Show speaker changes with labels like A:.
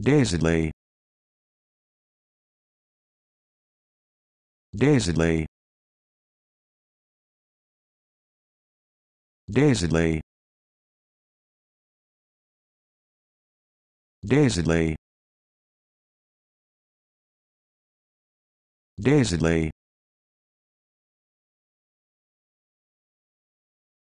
A: dazedly dazedly dazedly dazedly dazedly